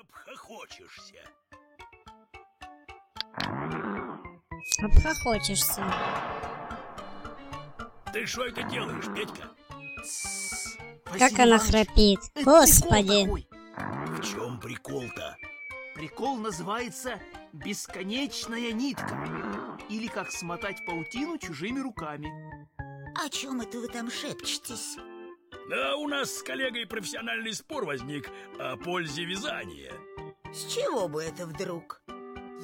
Обхохочешься. Обхохочешься. Ты что это делаешь, Петька? Как она храпит. Господи. В чем прикол-то? Прикол называется «Бесконечная нитка» Или как смотать паутину чужими руками О чем это вы там шепчетесь? Да у нас с коллегой профессиональный спор возник о пользе вязания С чего бы это вдруг?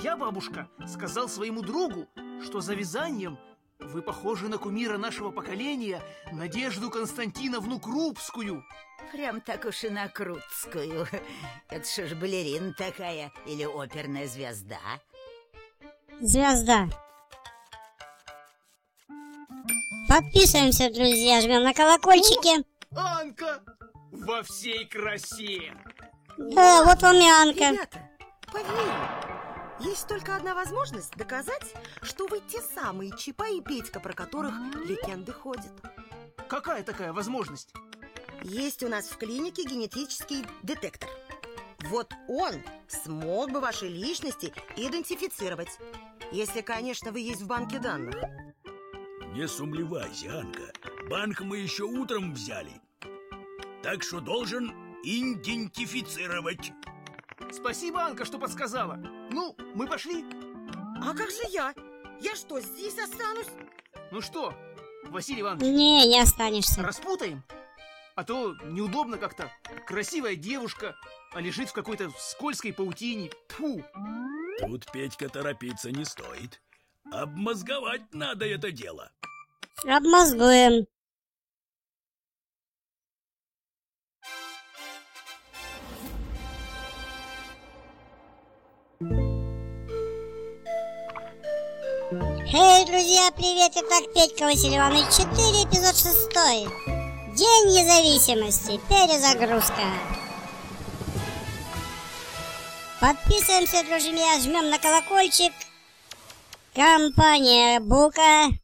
Я, бабушка, сказал своему другу, что за вязанием вы похожи на кумира нашего поколения Надежду Константиновну Крупскую Прям так уж и на Крутскую Это что ж балерина такая или оперная звезда? Звезда. Подписываемся, друзья, жмем на колокольчики. Анка во всей красе Да, вот вам и Анка. Ребята, поверьте, есть только одна возможность доказать, что вы те самые Чипа и Петька, про которых легенды ходят. Какая такая возможность? Есть у нас в клинике генетический детектор. Вот он смог бы ваши личности идентифицировать. Если, конечно, вы есть в банке данных. Не сумлевайся, Анка Банк мы еще утром взяли Так что должен идентифицировать Спасибо, Анка, что подсказала Ну, мы пошли А как же я? Я что, здесь останусь? Ну что, Василий Иванович, Не, не останешься. распутаем? А то неудобно как-то Красивая девушка, а лежит в какой-то скользкой паутине Фу, Тут, Петька, торопиться не стоит Обмозговать надо это дело Обмозгуем. Эй, друзья, привет! Итак, Петька Иванович 4, эпизод 6. День независимости. Перезагрузка. Подписываемся, друзья, жмем на колокольчик. Компания Бука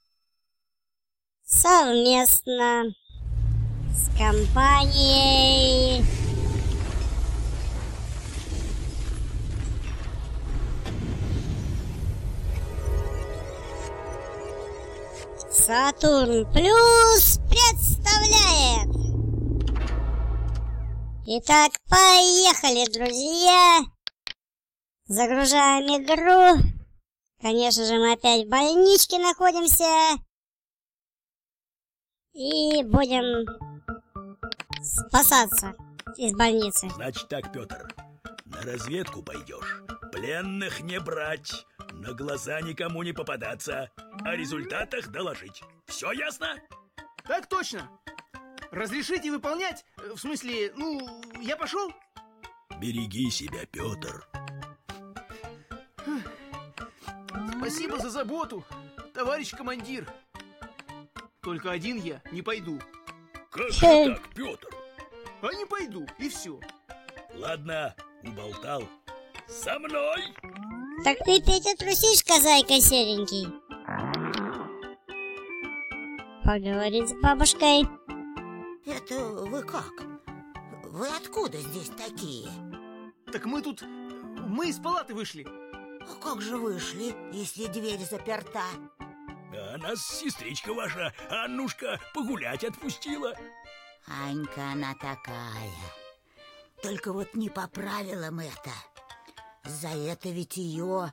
совместно с компанией Сатурн Плюс представляет Итак, поехали, друзья! Загружаем игру. Конечно же, мы опять в больничке находимся. И будем спасаться из больницы. Значит так, Петр, на разведку пойдешь. Пленных не брать. На глаза никому не попадаться. О результатах доложить. Все ясно? так точно. Разрешите выполнять? В смысле, ну, я пошел? Береги себя, Петр Спасибо за заботу, товарищ командир. Только один я не пойду. Как же так, Петр? А не пойду, и все Ладно, уболтал Со мной Так ты, Петя, трусишка, зайка серенький. Поговорить с бабушкой. Это вы как? Вы откуда здесь такие? Так мы тут... Мы из палаты вышли А как же вышли, если дверь заперта? А нас сестричка ваша, Аннушка, погулять отпустила Анька она такая. Только вот не по правилам это. За это ведь ее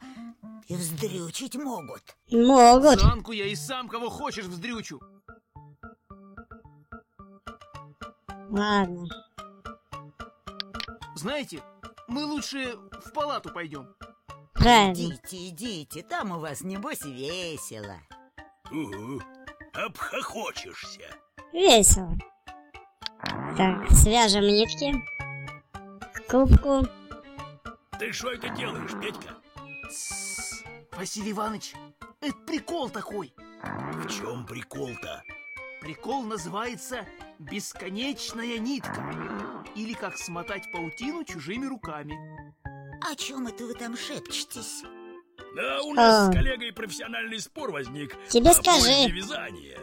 и вздрючить могут. Могут. Санку я и сам кого хочешь вздрючу Ладно. Знаете, мы лучше в палату пойдем Правильно. Идите, идите, там у вас, небось, весело. Угу, обхохочешься Весело. Так, свяжем нитки. К кубку. Ты что это делаешь, Петька? Тссс, Василий Иванович, это прикол такой В чем прикол-то? Прикол называется «Бесконечная нитка» Или как смотать паутину чужими руками О чем это вы там шепчетесь? Да у нас А. с коллегой профессиональный спор возник Тебе о скажи. вязания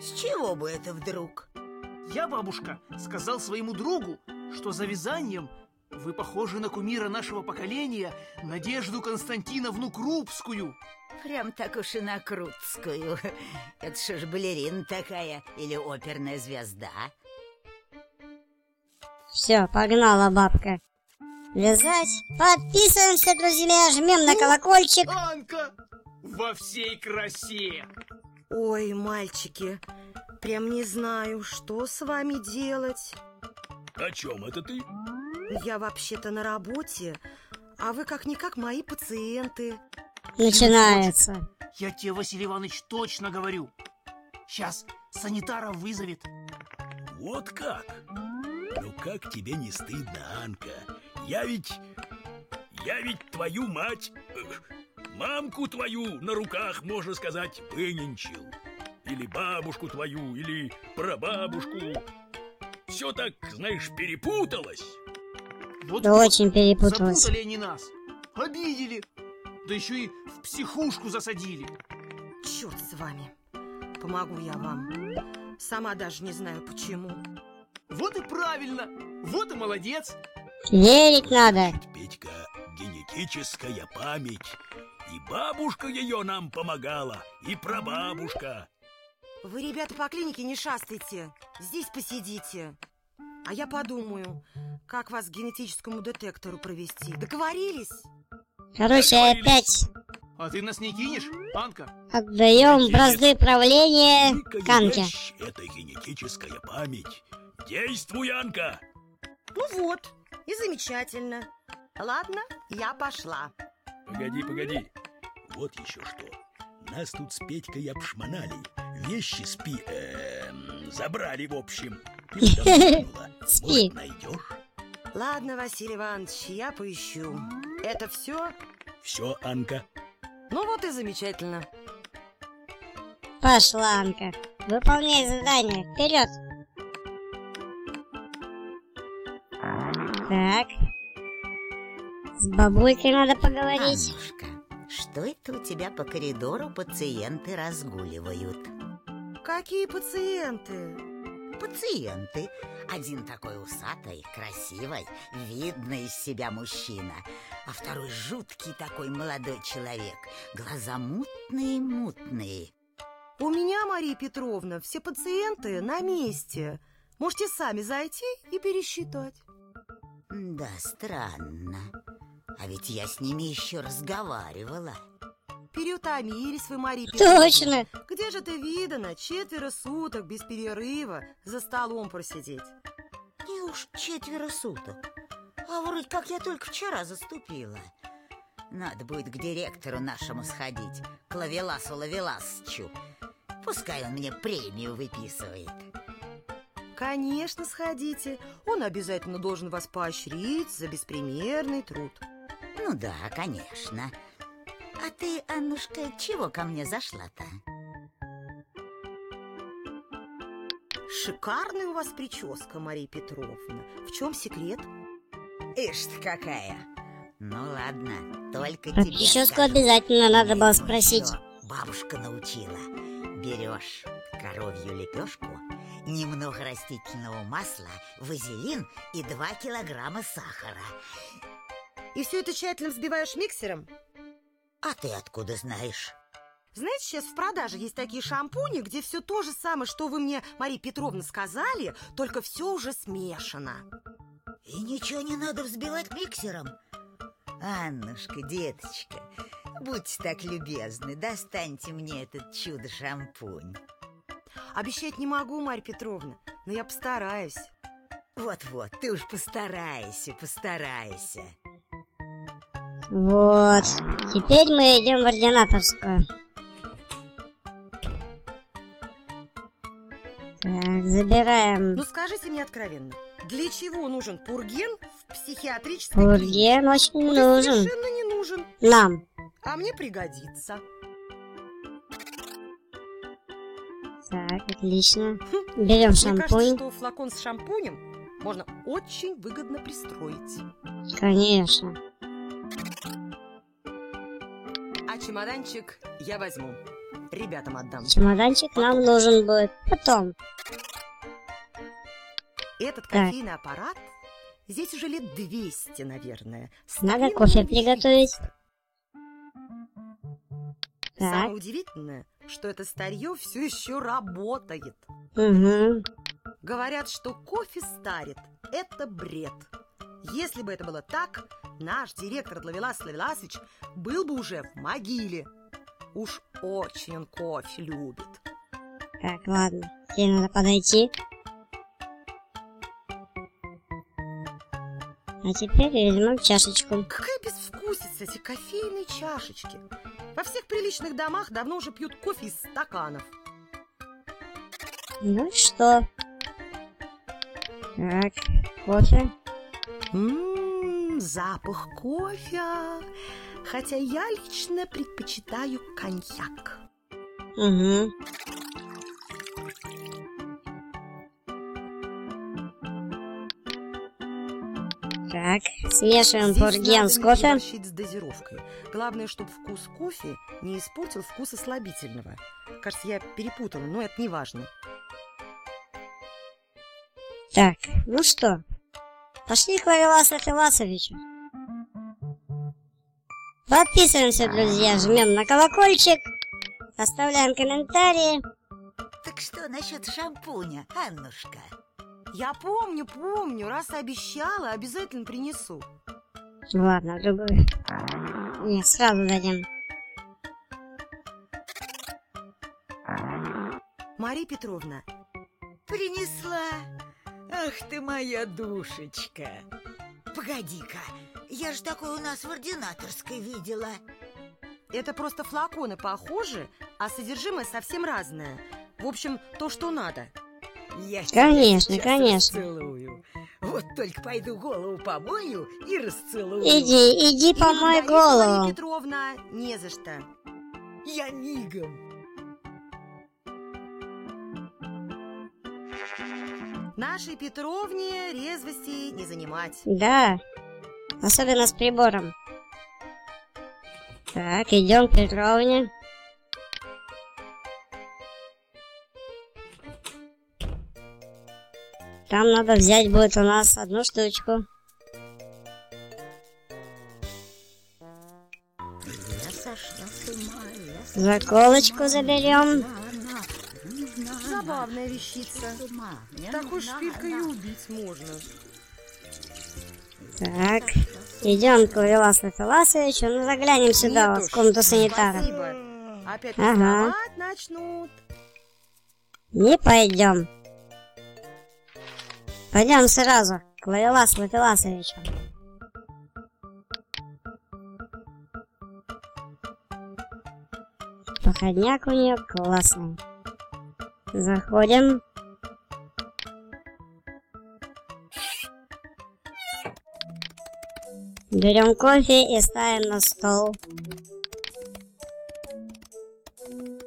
С чего бы это вдруг? Я, бабушка, сказал своему другу, что за вязанием вы похожи на кумира нашего поколения Надежду Константиновну Крупскую. Прям так уж и на Крутскую. Это что ж балерина такая или оперная звезда? Все, погнала бабка. Вязать. Подписываемся, друзья, жмем на колокольчик. Анка во всей красе. Ой, мальчики, прям не знаю, что с вами делать. О чем это ты? Я вообще-то на работе, а вы как-никак мои пациенты. Начинается. Я тебе, Василий Иванович, точно говорю. Сейчас санитара вызовет. Вот как? Ну как тебе не стыдно, Анка? Я ведь... Я ведь твою мать... Мамку твою на руках, можно сказать, выненчил. Или бабушку твою, или прабабушку. Все так, знаешь, перепуталось. Вот Да очень перепуталась. Запутали они нас. Обидели. Да еще и в психушку засадили. Черт с вами. Помогу я вам. Сама даже не знаю почему. Вот и правильно. Вот и молодец. Верить надо. Петька, генетическая память. И бабушка ее нам помогала, и прабабушка. Вы, ребята, по клинике не шастайте. Здесь посидите. А я подумаю, как вас к генетическому детектору провести. Договорились? Короче, опять А ты нас не кинешь, Анка? отдаем бразды правления Канке. это генетическая память. Действуй, Анка! Ну вот, и замечательно. Ладно, я пошла. Погоди, погоди. Вот еще что. Нас тут с Петькой обшмонали. Вещи спи... эм, забрали, в общем. Спи. Ладно, Василий Иванович, я поищу. Это все? Все, Анка. Ну вот и замечательно. Пошла, Анка. Выполняй задание. Вперед. Так. С бабулькой надо поговорить. Аннушка, что это у тебя по коридору пациенты разгуливают? Какие пациенты? Пациенты. Один такой усатый, красивый, видный из себя мужчина, а второй жуткий такой молодой человек. Глаза мутные-мутные. У меня, Мария Петровна, все пациенты на месте. Можете сами зайти и пересчитать. Да, странно. А ведь я с ними еще разговаривала. Переутомились вы, Мария. Точно. Где же ты видано четверо суток без перерыва за столом просидеть? Не уж четверо суток. А вроде как я только вчера заступила. Надо будет к директору нашему сходить, к Лавеласу Лавеласчу. Пускай он мне премию выписывает. Конечно, сходите. Он обязательно должен вас поощрить за беспримерный труд. Ну да, конечно. А ты, Аннушка, чего ко мне зашла-то? Шикарная у вас прическа, Мария Петровна. В чем секрет? Ишь ты какая! Ну ладно, только Про тебе прическу скажу. обязательно надо было спросить. Бабушка научила. Берешь коровью лепешку, немного растительного масла, вазелин и 2 килограмма сахара. И все это тщательно взбиваешь миксером? А ты откуда знаешь? Знаете, сейчас в продаже есть такие шампуни, где все то же самое, что вы мне, Мария Петровна, сказали, только все уже смешано. И ничего не надо взбивать миксером. Аннушка, деточка, будьте так любезны, достаньте мне этот чудо-шампунь. Обещать не могу, Марья Петровна, но я постараюсь. Вот-вот, ты уж постарайся, постарайся. Вот. Теперь мы идем в ординаторскую. Так, забираем Ну скажите мне откровенно, для чего нужен пурген в психиатрической клинике? Пурген очень Он нужен. совершенно не нужен, Нам. а мне пригодится. Так, отлично. Хм, Берем Мне кажется, шампунь. что флакон с шампунем можно очень выгодно пристроить. Конечно. Чемоданчик я возьму. Ребятам отдам. Чемоданчик нам нужен будет потом. Этот Так. кофейный аппарат здесь уже лет 200, наверное. Надо Старинная кофе приготовить. Самое Так. удивительное, что это старье все еще работает. Угу. Говорят, что кофе старит. Это бред. Если бы это было так, наш директор Лавелас Лавеласович был бы уже в могиле. Уж очень он кофе любит. Так, ладно. Теперь надо подойти. А теперь возьмем чашечку. Какая безвкусица эти кофейные чашечки. Во всех приличных домах давно уже пьют кофе из стаканов. Ну что? Так, кофе. Ммм, запах кофе. Хотя я лично предпочитаю коньяк. Угу. Так, смешиваем Здесь с кофе. с дозировкой. Главное, чтобы вкус кофе не испортил вкус ослабительного. Кажется, я перепутала, но это не важно. Так, ну что, пошли к Лавеласу Филасовичу. Подписываемся, друзья, жмем на колокольчик, оставляем комментарии. Так что насчет шампуня, Аннушка? Я помню, помню. Раз обещала, обязательно принесу. Ладно, другой. Нет, сразу дадим. Мария Петровна, Принесла. Ах ты моя душечка. Погоди-ка, я ж такой у нас в ординаторской видела. это просто флаконы похожи, а содержимое совсем разное. В общем, то, что надо. Я Конечно, сейчас конечно. расцелую. Вот только пойду голову помою и расцелую. Иди, иди помой голову. Петровна, не за что. Я мигом. Нашей Петровне резвости не занимать. Да, особенно с прибором. Так, идем к Петровне. Там надо взять будет у нас одну штучку. Заколочку заберем. Забавная вещица. знаю, шпилькой и убить можно. Так, идем к Лавеласу Филасовичу. Ну, заглянем сюда, Нет вот, в комнату санитара. Спасибо. Опять Ага. начнут. Не пойдем. Пойдем сразу к Лавеласу Филасовичу. Походняк у нее классный. Заходим. Берем кофе и ставим на стол.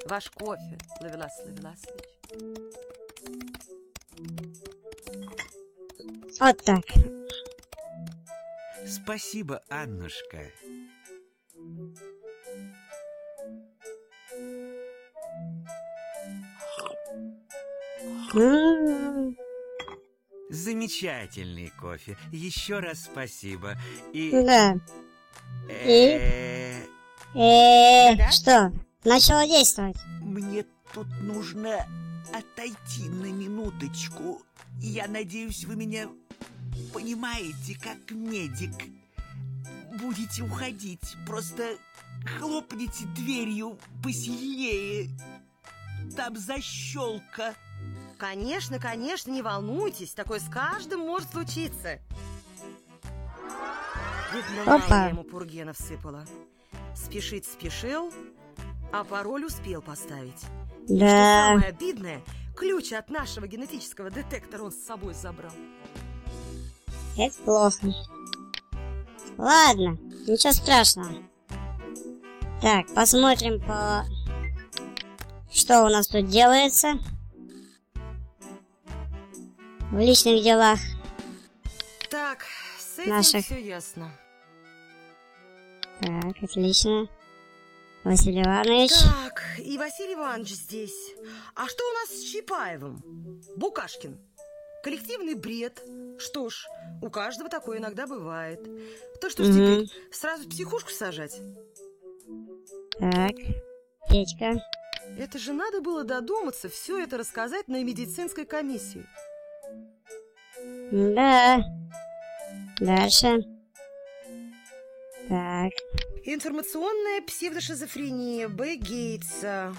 Ваш кофе, Лавелас Лавеласович. Вот так. Спасибо, Аннушка. Замечательный кофе. Еще раз спасибо. И... Да. э, Э, Да-да. что? Начало действовать. Мне тут нужно отойти на минуточку. Я надеюсь, вы меня понимаете, как медик. Будете уходить, просто хлопните дверью посильнее. Там защелка. Конечно, конечно, не волнуйтесь. Такое с каждым может случиться. Видно, Опа. ему пургена всыпала. Спешить спешил, а пароль успел поставить. Что Да. самое обидное, ключ от нашего генетического детектора он с собой забрал. Это плохо. Ладно, ничего страшного. Так, посмотрим по... Что у нас тут делается. В личных делах. Так, с этим Наших. все ясно. Так, отлично. Василий Иванович. Так, и Василий Иванович здесь. А что у нас с Чапаевым? Букашкин. коллективный бред. Что ж, у каждого такое иногда бывает. То что ж теперь, сразу психушку сажать? Так, Петька. Это же надо было додуматься все это рассказать на медицинской комиссии. Да. Дальше. Так, Информационная псевдошизофрения Б. Гейтса.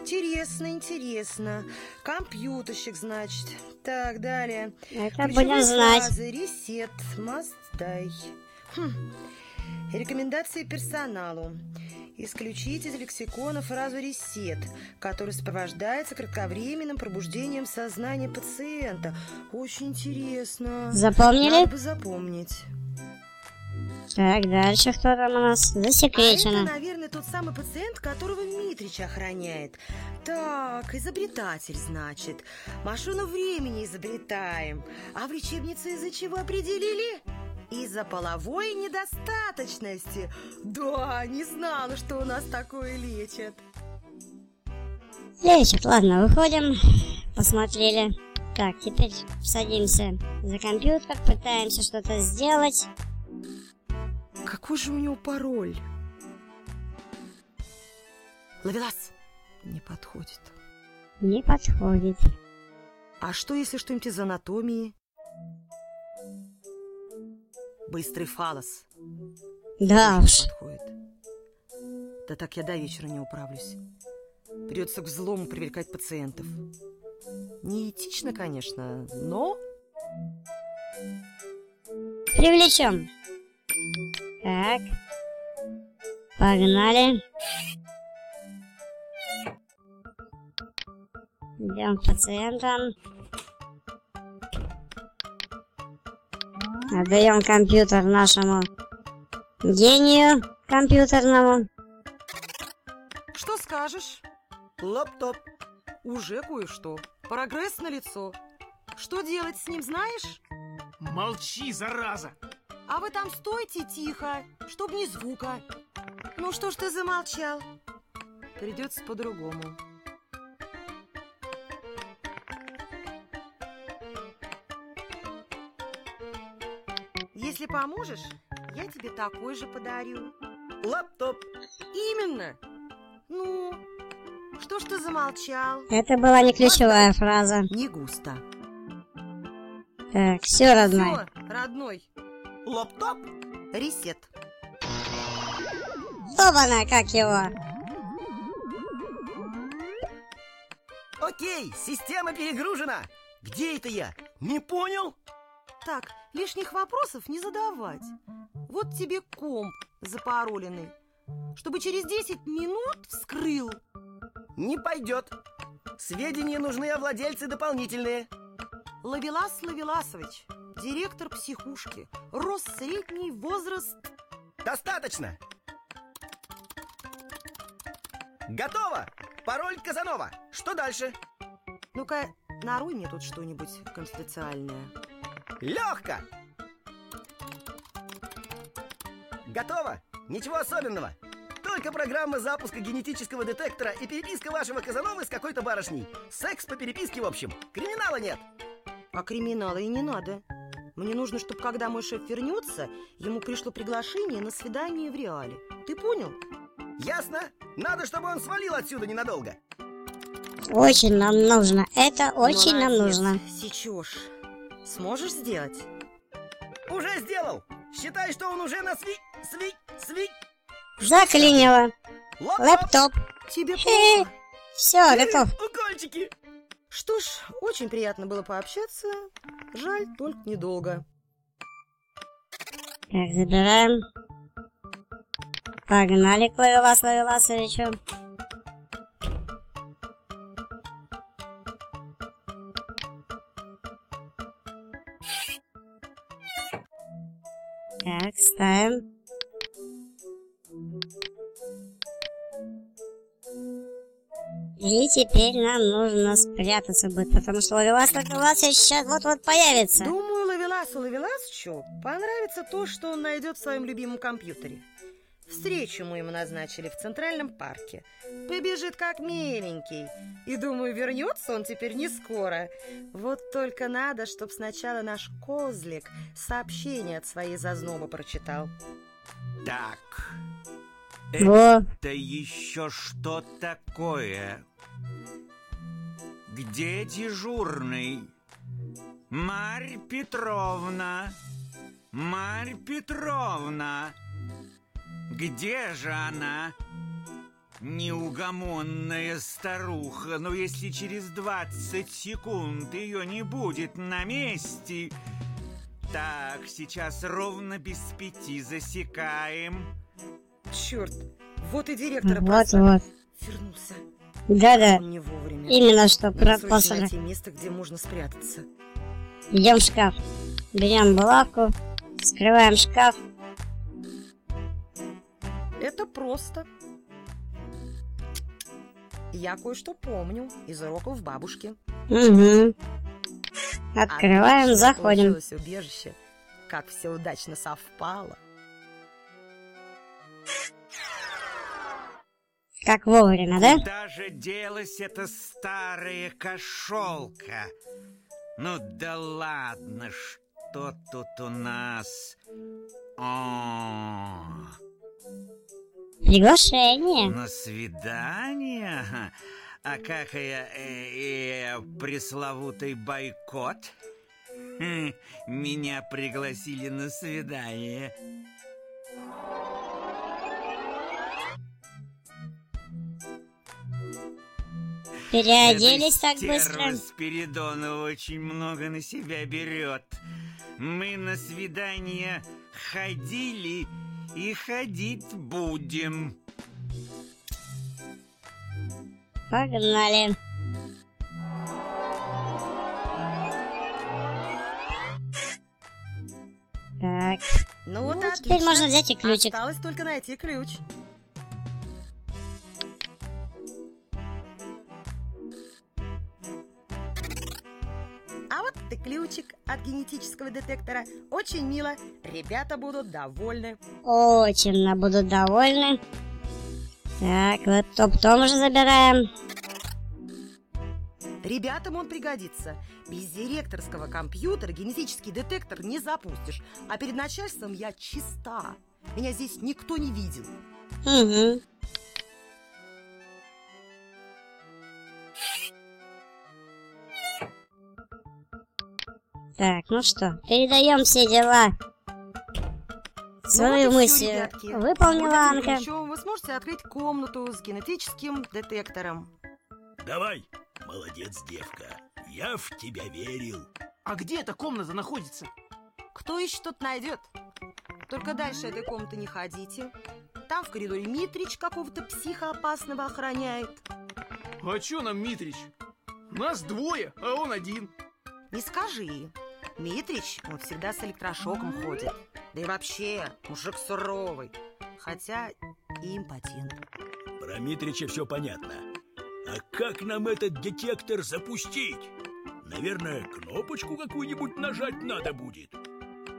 Интересно, интересно. Компьютерщик, значит. Так, далее. это Ключевые будем знать. Ресет, die. Хм. Рекомендации персоналу. Исключить из лексикона фразу «ресет», которая сопровождается кратковременным пробуждением сознания пациента. Очень интересно. Запомнили? Надо бы запомнить. Так, дальше кто там у нас? А это, Засекречено. наверное, тот самый пациент, которого Митрич охраняет. Так, изобретатель, значит. Машину времени изобретаем. А в лечебнице из-за чего определили? Из-за половой недостаточности. Да, не знала, что у нас такое лечат. Лечит, ладно, выходим. Посмотрели. Так, теперь садимся за компьютер, пытаемся что-то сделать. Какой же у него пароль? Ловелас не подходит. Не подходит. А что, если что-нибудь из анатомии? Быстрый фалос. Да Тоже уж. подходит. Да так я до вечера не управлюсь. Придется к взлому привлекать пациентов. Неэтично, конечно, но... Привлечем. Так. Погнали. Идем к пациентам. Отдаем компьютер нашему гению компьютерному. Что скажешь? Лаптоп. Уже кое-что. Прогресс на лицо. Что делать с ним, знаешь? Молчи, зараза! А вы там стойте тихо, чтоб ни звука. Ну что ж ты замолчал? Придется по-другому. Поможешь, я тебе такой же подарю. Лаптоп. Именно. Ну, что ж ты замолчал? Это была не ключевая фраза. Не густо. Так, все, родной. Все, родной. Лаптоп. Ресет. Оба-на, как его. Окей, система перегружена. Где это я? Не понял? Так, лишних вопросов не задавать. Вот тебе комп запароленный, чтобы через 10 минут вскрыл. Не пойдет. Сведения нужны о владельце дополнительные. Лавелас Лавеласович, директор психушки, рост средний, возраст... Достаточно. Готово. Пароль Казанова. Что дальше? Ну-ка, наруй мне тут что-нибудь конфиденциальное. Легко. Готово. Ничего особенного. Только программа запуска генетического детектора и переписка вашего Казановы с какой-то барышней. Секс по переписке, в общем. Криминала нет. А криминала и не надо. Мне нужно, чтобы когда мой шеф вернется, ему пришло приглашение на свидание в реале. Ты понял? Ясно? Надо, чтобы он свалил отсюда ненадолго. Очень нам нужно. Это очень нам Молодец, нужно. Сечешь. Сможешь сделать? Уже сделал. Считай, что он уже на сви... сви... сви... Заклинило. Лаптоп. Лэптоп. Тебе плохо. Все, готов. Укольчики. Что ж, очень приятно было пообщаться. Жаль, только недолго. Так, забираем. Погнали к Лавелас Лавеласовичу. Теперь нам нужно спрятаться будет, потому что Лавелас Лавеласович сейчас вот-вот появится. Думаю, Лавеласу Лавеласовичу понравится то, что он найдет в своем любимом компьютере. Встречу мы ему назначили в Центральном парке. Побежит как миленький. И думаю, вернется он теперь не скоро. Вот только надо, чтоб сначала наш козлик сообщение от своей зазнобы прочитал. Так, Во, это еще что такое? Где дежурный? Марь Петровна! Марь Петровна! Где же она? Неугомонная старуха, но если через 20 секунд ее не будет на месте... Так, сейчас ровно без пяти засекаем. Черт, вот и директора вот, послали. вот. Вернулся. Да-да, именно что послали. найти место, где можно спрятаться. Идем в шкаф. Берем булавку, скрываем шкаф. Это просто. Я кое-что помню из уроков бабушки. Угу. Открываем, Отлично заходим. убежище. Как все удачно совпало. Как вовремя, да? Куда же делась эта старая кошелка? Ну да ладно, что тут у нас? О, Приглашение. на свидание? А как я э, э, пресловутый бойкот? Хм, Меня пригласили на свидание. Переоделись Эта так быстро. Спиридонова очень много на себя берет. Мы на свидание ходили и ходить будем. Погнали. Так, Ну вот Ну, и теперь отлично. можно взять и ключик. Осталось только найти ключ. Ключик от генетического детектора. Очень мило. Ребята будут довольны. очень будут довольны. Так, вот топ-том уже забираем. Ребятам он пригодится. Без директорского компьютера генетический детектор не запустишь. А перед начальством я чиста. Меня здесь никто не видел. Угу. Так, ну что, передаем все дела. Свою Ну вот мысль выполнила Вот Анка. ключом вы сможете открыть комнату с генетическим детектором. Давай, молодец, девка. Я в тебя верил. А где эта комната находится? Кто ищет, тот найдет. Только дальше этой комнаты не ходите. Там в коридоре Митрич какого-то психа опасного охраняет. А чё нам Митрич? Нас двое, а он один. Не скажи. Митрич, он всегда с электрошоком ходит. Да и вообще, мужик суровый. Хотя и импотент. Про Митрича все понятно. А как нам этот детектор запустить? Наверное, кнопочку какую-нибудь нажать надо будет.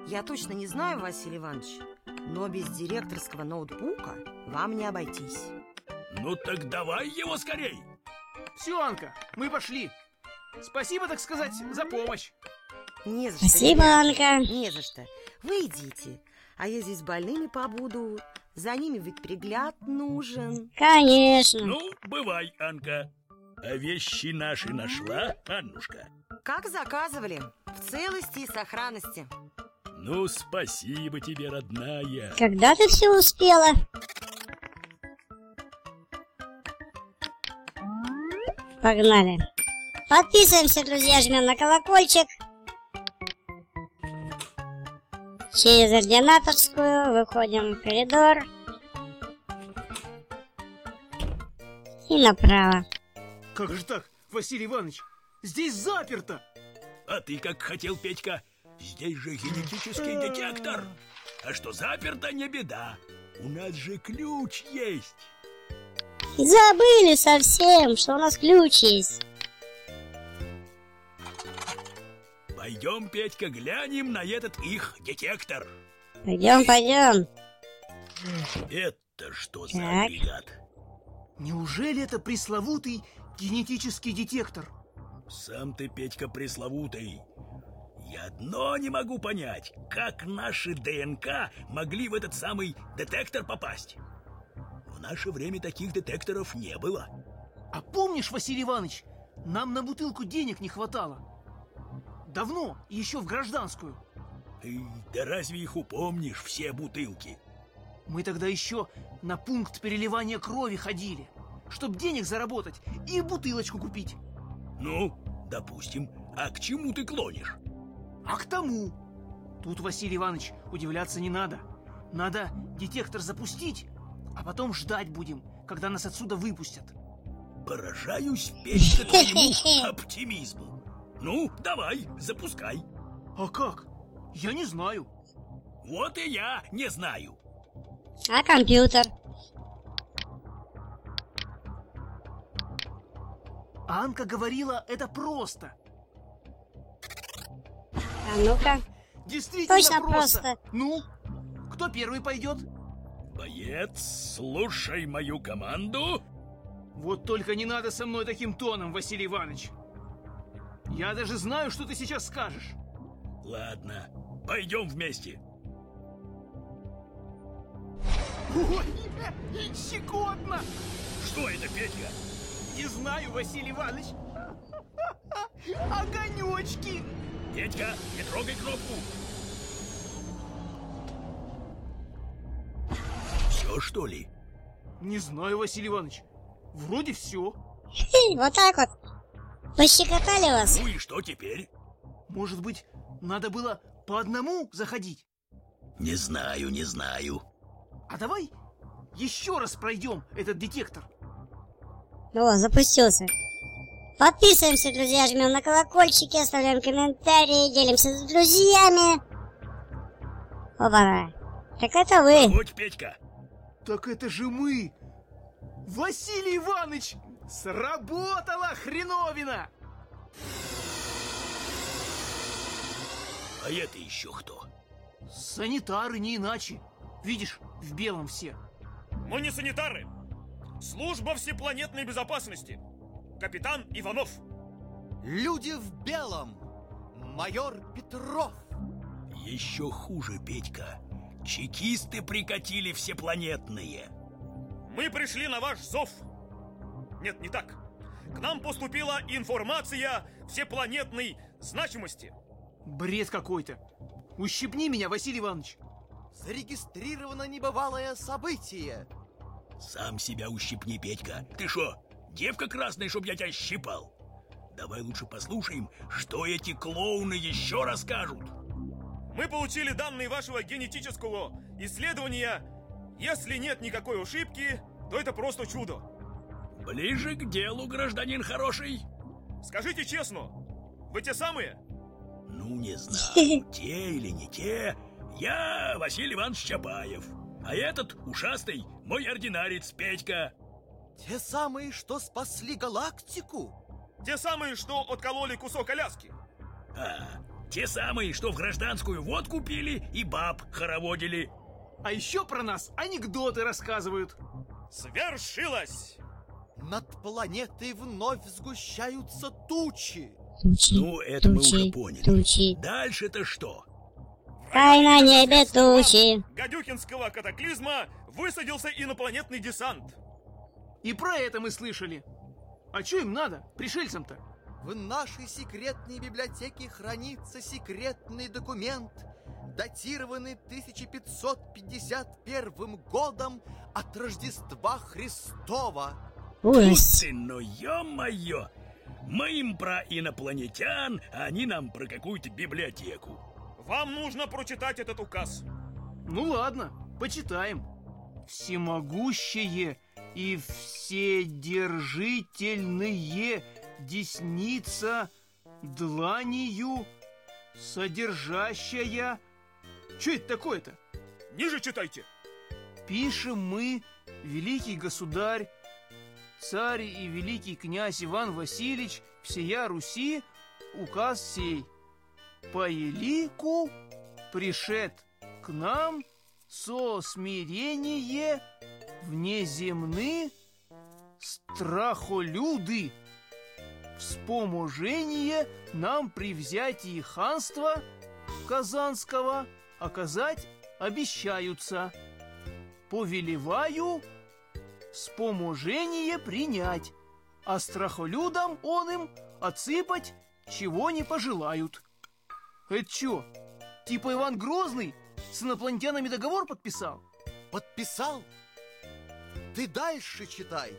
Я точно не знаю, Василий Иванович, но без директорского ноутбука вам не обойтись. Ну так давай его скорей. Все, Анка, мы пошли. Спасибо, так сказать, за помощь. Не за что, Спасибо, ребята. Анка. Не за что. Вы идите, а я здесь с больными побуду. За ними ведь пригляд нужен. Конечно. Ну, бывай, Анка. А вещи наши нашла, Аннушка? Как заказывали, в целости и сохранности. Ну, спасибо тебе, родная. Когда ты все успела? Погнали. Подписываемся, друзья, жмем на колокольчик. Через ординаторскую выходим в коридор. И направо. Как же так, Василий Иванович? Здесь заперто. А ты как хотел, Петька? Здесь же генетический детектор. А что заперто, не беда. У нас же ключ есть. Забыли совсем, что у нас ключ есть. Пойдем, Петька, глянем на этот их детектор. Пойдем, пойдем. Это что за Так. агрегат? Неужели это пресловутый генетический детектор? Сам ты, Петька, пресловутый. Я одно не могу понять, как наши ДНК могли в этот самый детектор попасть. В наше время таких детекторов не было. А помнишь, Василий Иванович, нам на бутылку денег не хватало? Давно, еще в гражданскую. Эй, да разве их упомнишь, все бутылки? Мы тогда еще на пункт переливания крови ходили, чтоб денег заработать и бутылочку купить. Ну, допустим, а к чему ты клонишь? А к тому, тут, Василий Иванович, удивляться не надо. Надо детектор запустить, а потом ждать будем, когда нас отсюда выпустят. Поражаюсь, Петька, твоему оптимизму. Ну, давай, запускай. А как? Я не знаю. Вот и я не знаю. А компьютер? Анка говорила, это просто. А ну-ка. Действительно Точно просто. просто. Ну, кто первый пойдет? Боец, слушай мою команду. Вот только не надо со мной таким тоном, Василий Иванович. Я даже знаю, что ты сейчас скажешь. Ладно, пойдем вместе. Ой, щекотно! Что это, Петька? Не знаю, Василий Иванович. Огонечки! Петька, не трогай кнопку. Все, что ли? Не знаю, Василий Иванович. Вроде все. Вот так вот. Пощекотали вас? Ну и что теперь? Может быть, надо было по одному заходить? Не знаю, не знаю. А давай еще раз пройдем этот детектор. О, запустился. Подписываемся, друзья, жмем на колокольчики, оставляем комментарии, делимся с друзьями. Опа, так это вы. Хоть, Петька. Так это же мы! Василий Иванович! Сработала хреновина! А это еще кто? Санитары не иначе. Видишь, в белом все. Мы не санитары. Служба всепланетной безопасности. Капитан Иванов. Люди в белом. Майор Петров. Еще хуже, Петька. Чекисты прикатили всепланетные. Мы пришли на ваш зов. Нет, не так. К нам поступила информация всепланетной значимости. Бред какой-то. Ущипни меня, Василий Иванович. Зарегистрировано небывалое событие. Сам себя ущипни, Петька. Ты шо, девка красная, чтоб я тебя щипал? Давай лучше послушаем, что эти клоуны еще расскажут. Мы получили данные вашего генетического исследования. Если нет никакой ошибки, то это просто чудо. Ближе к делу, гражданин хороший. Скажите честно, вы те самые? Ну, не знаю, те или не те. Я Василий Иванович Чапаев. А этот ушастый мой ординарец Петька. Те самые, что спасли галактику. Те самые, что откололи кусок Аляски. А, те самые, что в гражданскую водку пили и баб хороводили. А еще про нас анекдоты рассказывают. Свершилось! Над планетой вновь сгущаются тучи. Тучи, Ну, это мы уже тучи, поняли. тучи. Дальше-то что? Хай на небе тучи. Гадюкинского катаклизма высадился инопланетный десант. И про это мы слышали. А что им надо, пришельцам-то? В нашей секретной библиотеке хранится секретный документ, датированный 1551 годом от Рождества Христова. Ужас. ты, ну ё-моё! Мы им про инопланетян, а они нам про какую-то библиотеку. Вам нужно прочитать этот указ. Ну ладно, почитаем. Всемогущее и вседержительные десница дланью содержащая... Что это такое-то? Ниже читайте. Пишем мы, великий государь, царь и великий князь Иван Васильевич всея Руси, указ сей. По елику пришед к нам со смирение внеземны страхолюды. Вспоможение нам при взятии ханства Казанского оказать обещаются. Повелеваю вспоможение принять, а страхолюдам он им отсыпать чего не пожелают. Это чё, типа Иван Грозный с инопланетянами договор подписал? Подписал? Ты дальше читай.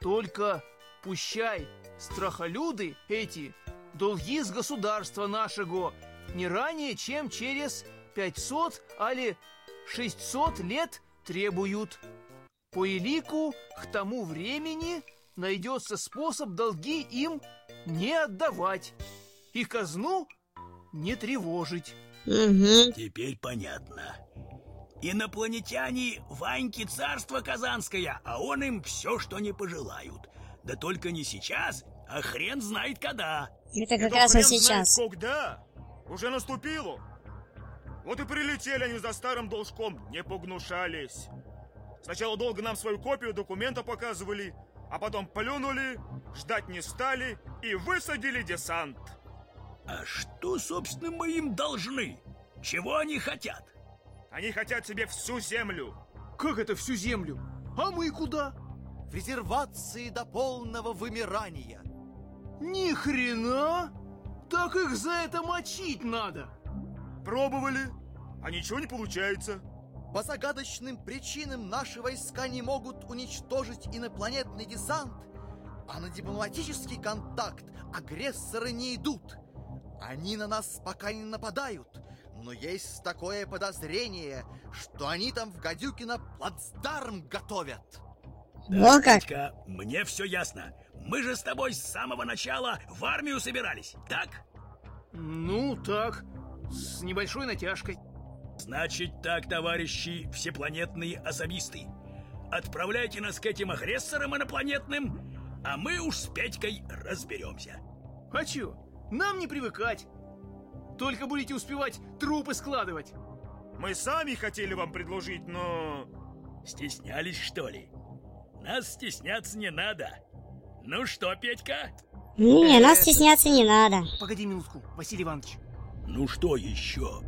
Только пущай страхолюды эти долги с государства нашего не ранее, чем через 500 али 600 лет требуют. По элику к тому времени найдется способ долги им не отдавать и казну не тревожить. Угу. Теперь понятно. Инопланетяне Ваньки царство Казанское, а он им все, что не пожелают. Да только не сейчас, а хрен знает когда. Это как И то раз хрен знает сейчас. когда. Уже наступило. Вот и прилетели они за старым должком, не погнушались. Сначала долго нам свою копию документа показывали, а потом плюнули, ждать не стали и высадили десант. А что, собственно, мы им должны? Чего они хотят? Они хотят себе всю землю. Как это всю землю? А мы куда? В резервации до полного вымирания. Ни хрена! Так их за это мочить надо. Пробовали, а ничего не получается. По загадочным причинам наши войска не могут уничтожить инопланетный десант, а на дипломатический контакт агрессоры не идут. Они на нас пока не нападают, но есть такое подозрение, что они там в Гадюкино плацдарм готовят. Во как. Петька, мне все ясно. Мы же с тобой с самого начала в армию собирались, так? Ну, так, с небольшой натяжкой. Значит так, товарищи всепланетные особисты. Отправляйте нас к этим агрессорам инопланетным, а мы уж с Петькой разберемся. А чё? Нам не привыкать. Только будете успевать трупы складывать. Мы сами хотели вам предложить, но... Стеснялись, что ли? Нас стесняться не надо. Ну что, Петька? Не, нас стесняться не надо. Погоди минутку, Василий Иванович. Ну что еще?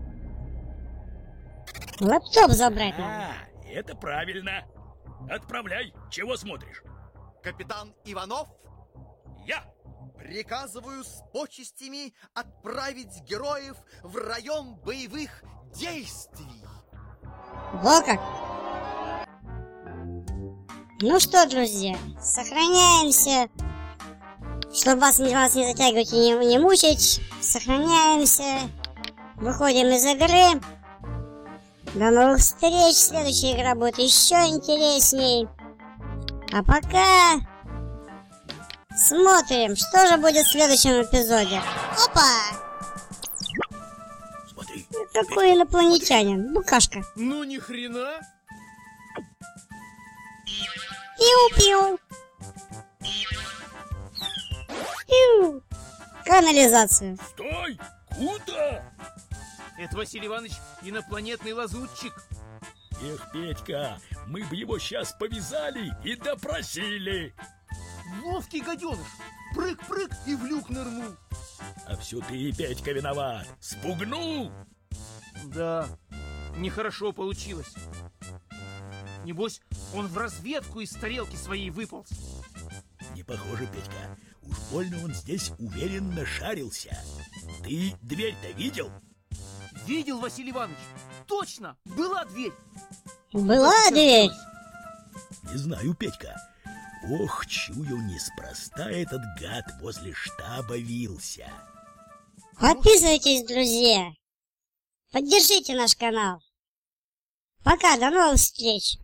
Лэптоп забрать надо. А, это правильно. Отправляй. Чего смотришь? Капитан Иванов, Я! приказываю с почестями отправить героев в район боевых действий. Во как. Ну что, друзья, сохраняемся. Чтобы вас, вас не затягивать и не, не мучить, сохраняемся. Выходим из игры. До новых встреч. Следующая игра будет еще интересней. А пока смотрим, что же будет в следующем эпизоде. Опа! Смотри. Какой инопланетянин? Букашка. Ну ни хрена. Пиу-пиу. Пиу. Канализацию. Стой! Куда? Это Василий Иванович инопланетный лазутчик. Эх, Петька, мы бы его сейчас повязали и допросили. Ловкий гаденыш. Прыг-прыг и в люк нырнул. А все ты, Петька, виноват. Спугнул. Да, нехорошо получилось. Небось, он в разведку из тарелки своей выполз. Не похоже, Петька. Уж больно он здесь уверенно шарился. Ты дверь-то видел? Видел, Василий Иванович? Точно, была дверь. Была дверь. Не знаю, Петька. Ох, чую, неспроста этот гад возле штаба вился. Подписывайтесь, друзья. Поддержите наш канал. Пока, до новых встреч.